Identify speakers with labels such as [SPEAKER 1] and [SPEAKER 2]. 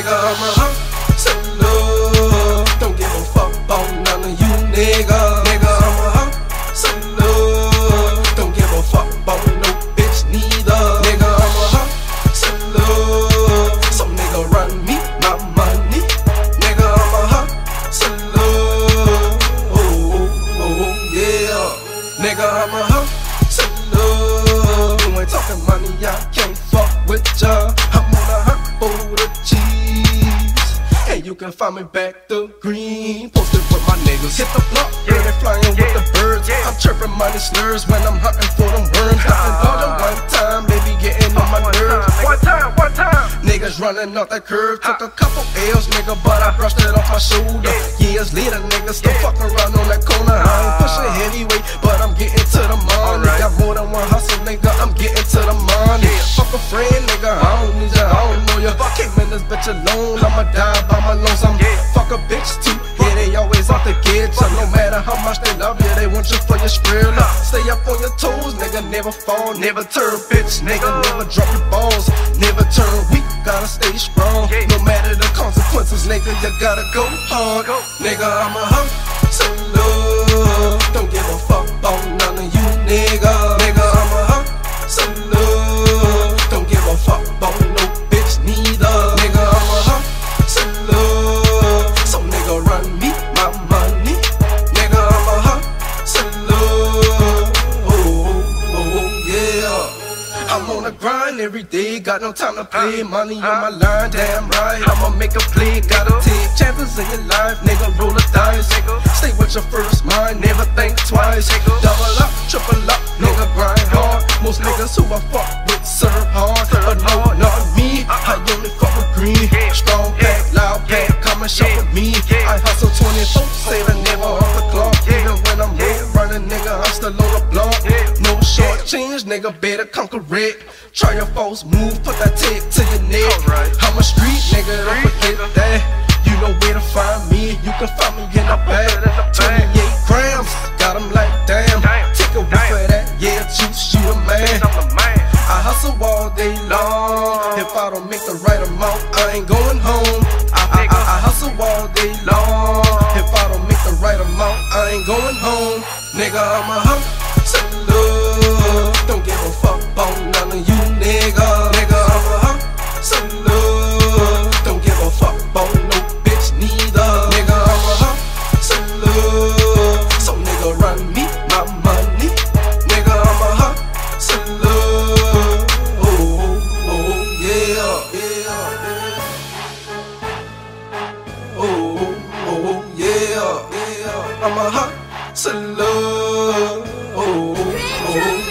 [SPEAKER 1] Nigga, I'm a hustler. Don't give a fuck about none of you niggas. Nigga, I'm a hustler. Don't give a fuck about no bitch neither. Nigga, I'm a hustler. Some nigga run me my money. Nigga, I'm a hustler. Oh, oh, oh, yeah. Nigga, I'm a hustler. Find me back the green. Posted with my niggas. Hit the block, yeah. they flying with the birds. I'm chirping money slurs when I'm hunting for them worms. Nothing all at one time, baby, getting on my nerves.
[SPEAKER 2] One time, one time.
[SPEAKER 1] Niggas running off that curve. Took a couple L's, nigga, but I brushed it off my shoulder. Years later, niggas still fucking around on that corner. I ain't pushing ah. heavyweight, but I'm getting to the money.
[SPEAKER 2] Alright.
[SPEAKER 1] Got more than one hustle, nigga. I'm getting to the money. Fuck a friend, want you for your skrill. Stay up on your toes, nigga. Never fall, never turn, bitch, nigga. Never drop your balls, never turn weak. Gotta stay strong. No matter the consequences, nigga, you gotta go hard. Nigga, I'm a hustler. Grind every day, got no time to play. Money on my line, damn right. I'ma make a play, gotta take chances in your life, nigga. Roll the dice, stay with your first nigga, better conquer it. Try your false move, put that tape to your neck.
[SPEAKER 2] Alright.
[SPEAKER 1] I'm a street nigga, don't forget that. You know where to find me, you can find me in the bag. 28 grams, got 'em like damn. Take a whiff of that, yeah, juice, you a man.
[SPEAKER 2] I'm the man.
[SPEAKER 1] I hustle all day long. If I don't make the right amount, I ain't going home. I, I, I, I hustle all day long. If I don't make the right amount, I ain't going home. Nigga, I'm a hustler. I'm a hustler. Oh, oh. oh.